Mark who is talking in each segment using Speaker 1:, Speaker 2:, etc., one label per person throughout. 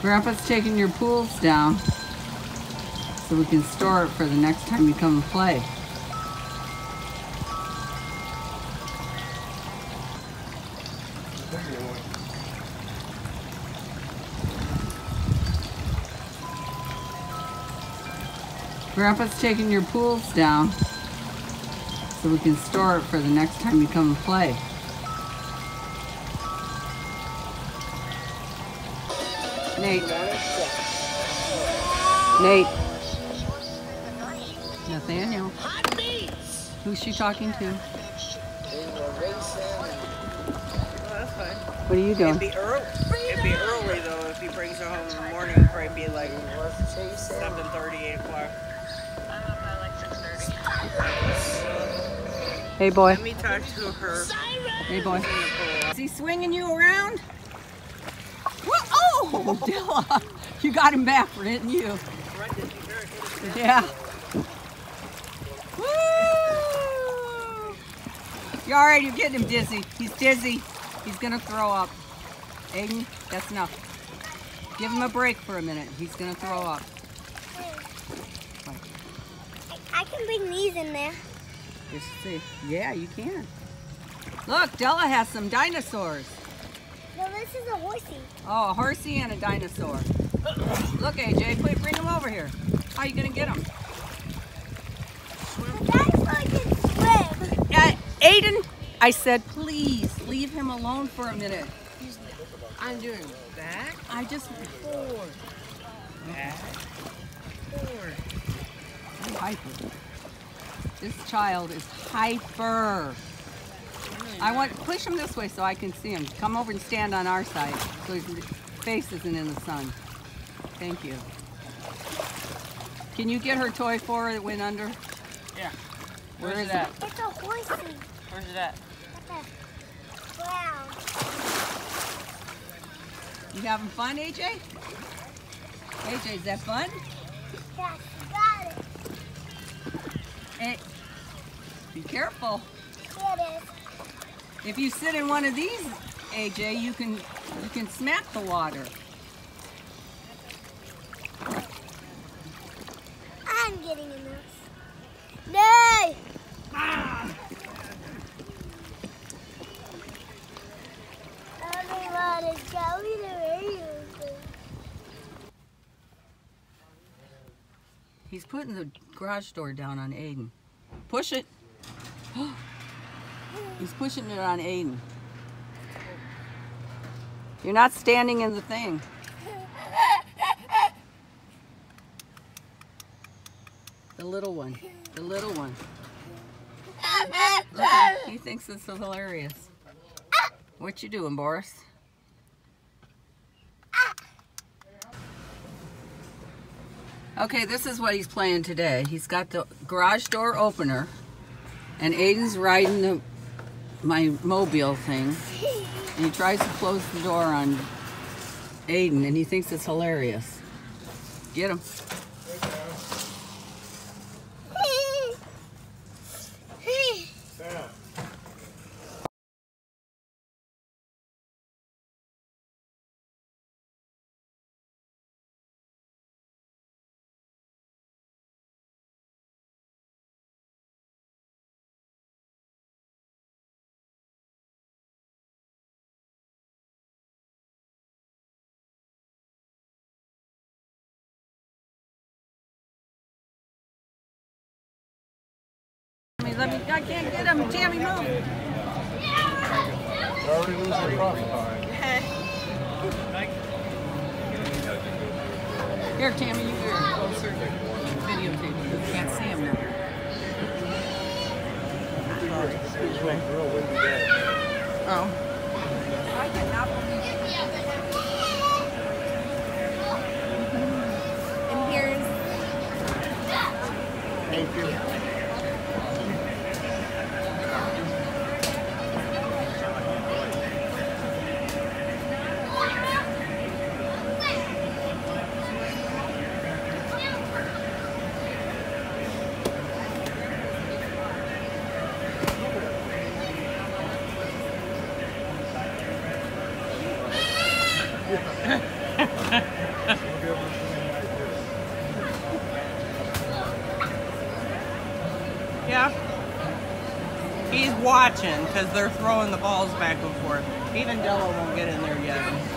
Speaker 1: Grandpa's taking your pools down so we can store it for the next time you come and play. Grandpa's taking your pools down so we can store it for the next time you come and play. Nate. Nate. Nathaniel. Who's she talking to? What are you
Speaker 2: It'd
Speaker 1: doing?
Speaker 2: be early. It'd be early though if he brings her home in the morning. It'd probably be like 7:30, 8 o'clock.
Speaker 1: Hey boy.
Speaker 2: Let me talk to her.
Speaker 1: Hey boy.
Speaker 2: in the pool.
Speaker 1: Is he swinging you around? What? Oh, Dilla. You got him back didn't you?
Speaker 2: Right, did you hear it?
Speaker 1: Yeah. Woo! You all right? You're getting him dizzy. He's dizzy. He's gonna throw up. Aiden, that's enough. Give him a break for a minute. He's gonna throw up.
Speaker 3: I can bring these in there.
Speaker 1: Just see. Yeah, you can. Look, Della has some dinosaurs.
Speaker 3: No, this is a horsey.
Speaker 1: Oh, a horsey and a dinosaur. Look, AJ, put, bring him over here. How are you gonna get him?
Speaker 3: The dinosaur can swim.
Speaker 1: Yeah, Aiden, I said, please leave him alone for a minute.
Speaker 2: I'm doing that.
Speaker 1: I just four.
Speaker 2: That.
Speaker 1: I'm hyper. This child is hyper. I want push him this way so I can see him. Come over and stand on our side so his face isn't in the sun. Thank you. Can you get her toy for her that went under?
Speaker 2: Yeah.
Speaker 1: Where
Speaker 2: Where's
Speaker 1: is
Speaker 2: it at?
Speaker 3: It's a horsey.
Speaker 2: Where's it at?
Speaker 3: Wow.
Speaker 1: You having fun, AJ? AJ, is that fun?
Speaker 3: Yes, got it.
Speaker 1: Hey, be careful.
Speaker 3: Is.
Speaker 1: If you sit in one of these, AJ, you can you can smack the water.
Speaker 3: I'm getting in this. No! Everyone is going away.
Speaker 1: He's putting the garage door down on Aiden. Push it. He's pushing it on Aiden. You're not standing in the thing. The little one. The little one. Look. He thinks this is hilarious. What you doing, Boris? Okay, this is what he's playing today. He's got the garage door opener, and Aiden's riding the my mobile thing, and he tries to close the door on Aiden, and he thinks it's hilarious. Get him. Let me, I can't get him. Tammy, move.
Speaker 4: already losing profit.
Speaker 1: Here, Tammy, you here. Closer. Videotape. You can't see him now. Oh. I cannot believe
Speaker 3: And here's
Speaker 4: Thank you.
Speaker 2: Yeah. He's watching because they're throwing the balls back and forth. Even Della won't get in there yet.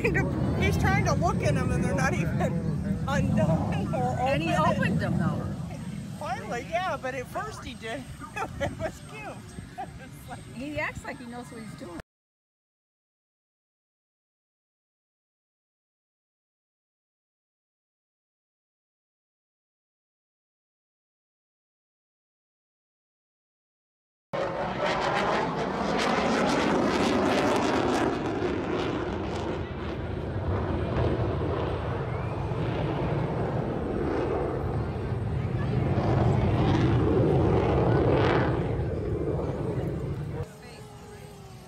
Speaker 2: Trying to he's trying to look in them and they're not even undone or open.
Speaker 1: And he opened them though.
Speaker 2: Finally, yeah, but at first he did. it was cute. It's like-
Speaker 1: He acts like he knows what he's doing.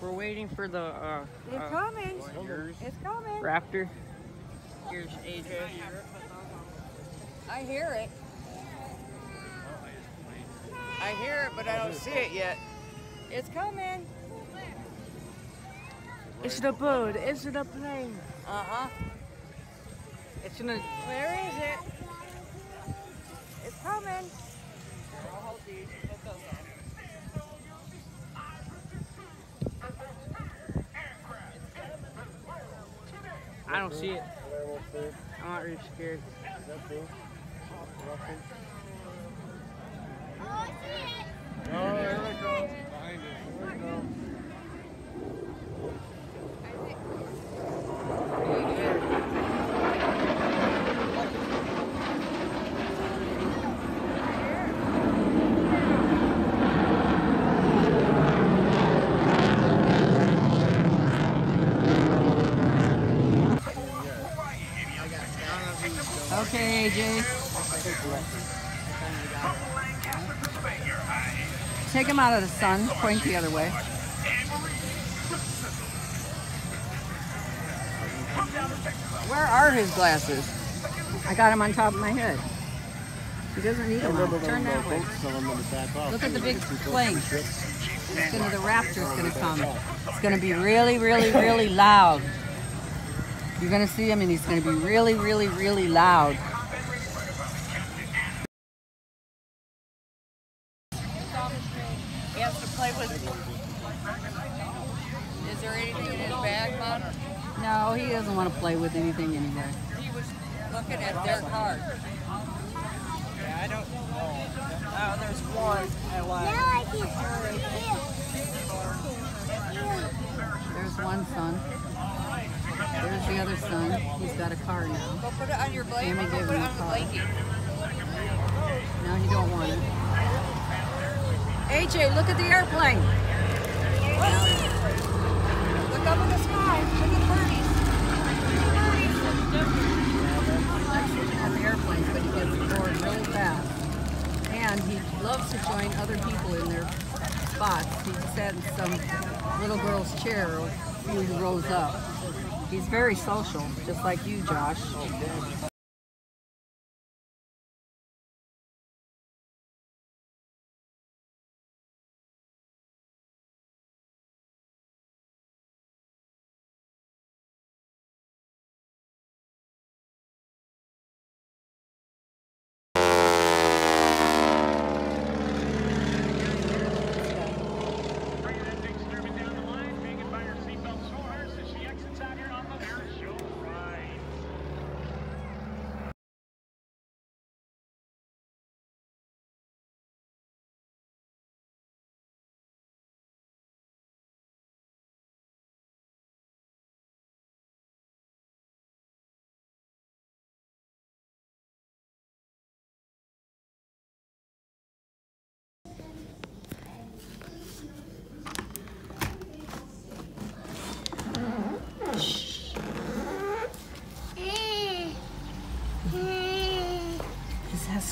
Speaker 2: We're waiting for the uh,
Speaker 1: It's
Speaker 2: uh,
Speaker 1: coming. It's coming.
Speaker 2: raptor. Here's AJ.
Speaker 1: I hear it.
Speaker 2: I hear it, but I don't see it yet.
Speaker 1: It's coming.
Speaker 2: It's the bird. It's the plane.
Speaker 1: Uh huh.
Speaker 2: It's gonna.
Speaker 1: Where is it? It's coming.
Speaker 2: I don't see it. I'm not really scared.
Speaker 4: Oh, there we go. Behind it. There we go.
Speaker 1: Okay, AJ. Take him out of the sun. Point the other way. Where are his glasses? I got him on top of my head. He doesn't need them. Turn that way. Look at the big plane. It's gonna, the raptor's gonna come. It's gonna be really, really, really loud. You're gonna see him and he's gonna be really, really, really loud.
Speaker 2: He has to play with.
Speaker 1: Is there anything in his bag, Mom? No, he doesn't want to play with anything anyway. He was looking at their card.
Speaker 2: Yeah, I don't. Oh, there's one. I
Speaker 3: Now. I can see
Speaker 1: There's one son. There's the other son. He's got a car now.
Speaker 5: Go put it on your blanket.
Speaker 1: Tammy
Speaker 5: Go
Speaker 1: gave
Speaker 5: put
Speaker 1: him
Speaker 5: it
Speaker 1: a
Speaker 5: on the
Speaker 1: car.
Speaker 5: blanket.
Speaker 1: Now he don't want it. AJ, look at the airplane.
Speaker 5: Look up in the sky. At
Speaker 1: the airplanes, but he gets bored really fast. And he loves to join other people in their spots. He sat in some little girl's chair a few rows up. He's very social, just like you, Josh.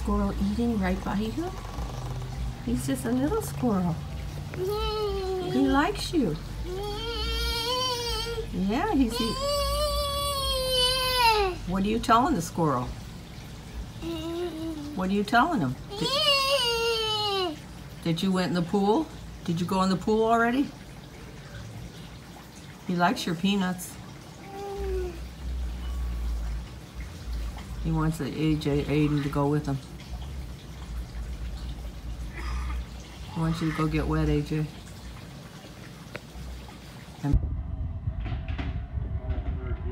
Speaker 1: Squirrel eating right by you? He's just a little squirrel. He likes you. Yeah, he's eating. What are you telling the squirrel? What are you telling him? Did, did you went in the pool? Did you go in the pool already? He likes your peanuts. He wants AJ Aiden to go with him. He wants you to go get wet, AJ.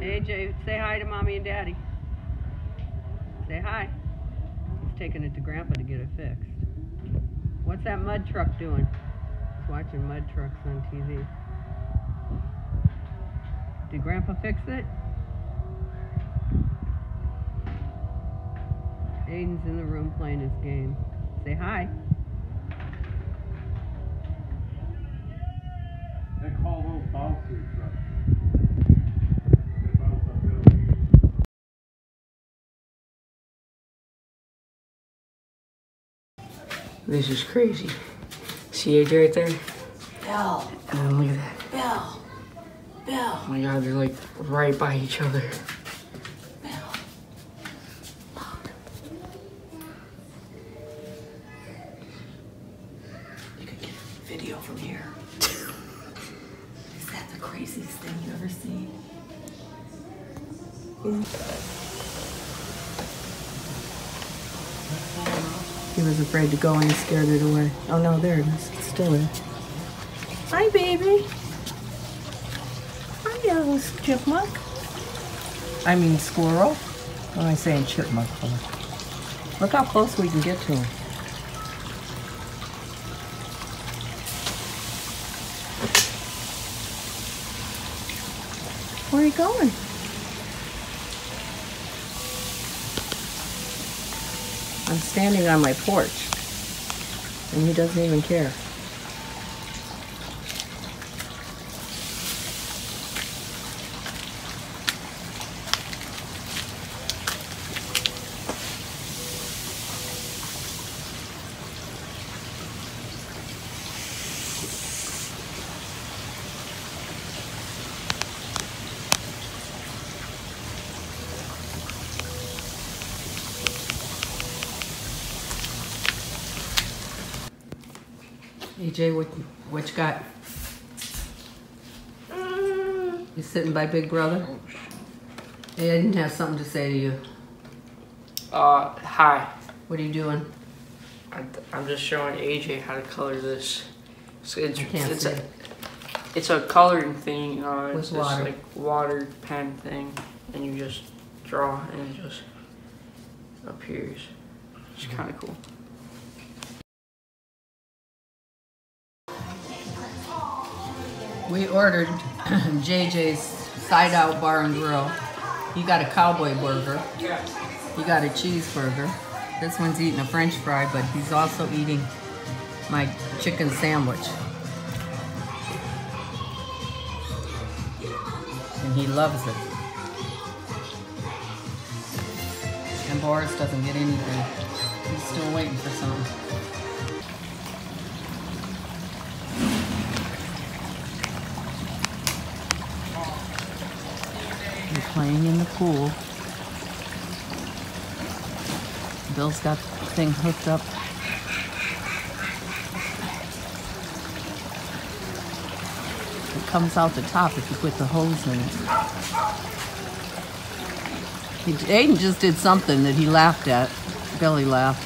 Speaker 1: AJ, say hi to mommy and daddy. Say hi. He's taking it to grandpa to get it fixed. What's that mud truck doing? He's watching mud trucks on TV. Did grandpa fix it? Aiden's in the room playing his game. Say hi.
Speaker 6: This is crazy. See AJ right there?
Speaker 1: Bell.
Speaker 6: And then look at that.
Speaker 1: Bell. Bell.
Speaker 6: Oh my god, they're like right by each other.
Speaker 1: Afraid to go and scared it away. Oh no, there it is. It's still there. Hi, baby. Hi, little chipmunk. I mean squirrel. What am I saying chipmunk for? Look how close we can get to him. Where are you going? I'm standing on my porch, and he doesn't even care. AJ, what what you got? You sitting by Big Brother? Hey, I didn't have something to say to you.
Speaker 6: Uh, hi.
Speaker 1: What are you doing?
Speaker 6: I- I'm just showing AJ how to color this. So it's it's a it's a coloring thing. Uh,
Speaker 1: With
Speaker 6: it's this
Speaker 1: water.
Speaker 6: like water pen thing, and you just draw, and it just appears. It's kind of cool.
Speaker 1: We ordered JJ's Side Out Bar and Grill. He got a cowboy burger. He got a cheeseburger. This one's eating a french fry, but he's also eating my chicken sandwich. And he loves it. And Boris doesn't get anything. He's still waiting for something. You're playing in the pool. Bill's got the thing hooked up. It comes out the top if you put the hose in it. Aiden just did something that he laughed at. Billy laughed.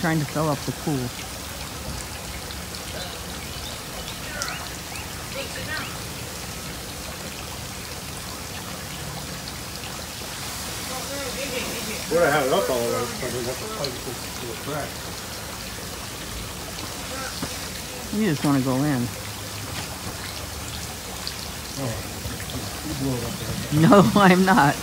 Speaker 1: trying to fill up the pool.
Speaker 4: Would have had it up all the way, but we have to this to the crack.
Speaker 1: You just want to go in.
Speaker 4: Oh,
Speaker 1: no, I'm not.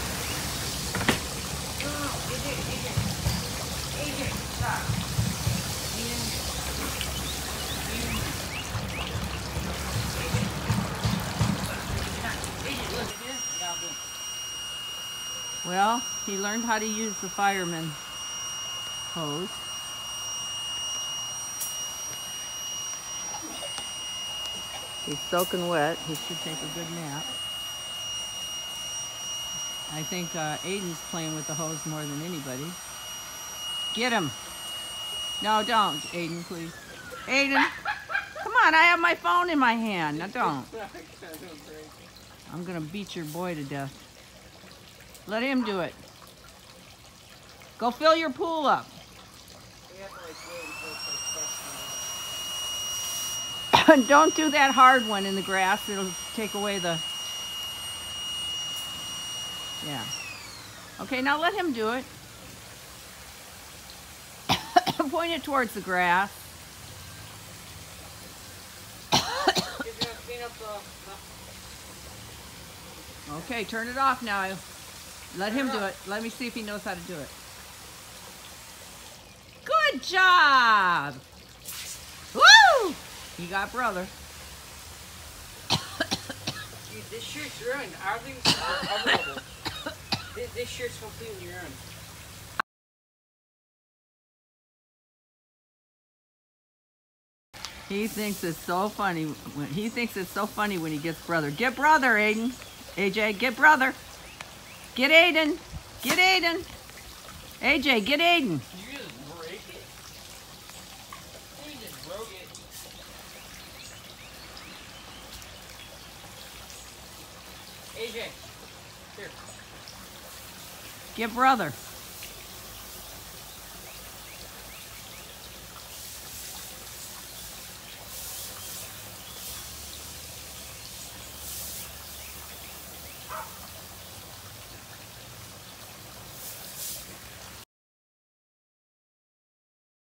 Speaker 1: Well, he learned how to use the fireman hose. He's soaking wet. He should take a good nap. I think uh, Aiden's playing with the hose more than anybody. Get him. No, don't, Aiden, please. Aiden, come on, I have my phone in my hand. Now don't. I'm gonna beat your boy to death. Let him do it. Go fill your pool up. don't do that hard one in the grass. It'll take away the. Yeah. Okay, now let him do it. Point it towards the grass. Okay, turn it off now. Let him do it. Let me see if he knows how to do it. Good job! Woo! You got brother.
Speaker 6: Dude, this shirt's ruined. Our things are coverable. this, this shirt's completely ruined.
Speaker 1: He thinks it's so funny. When, he thinks it's so funny when he gets brother. Get brother, Aiden. AJ, get brother. Get Aiden. Get Aiden. AJ, get Aiden.
Speaker 6: You just break it. You just broke it. AJ, here.
Speaker 1: Get brother.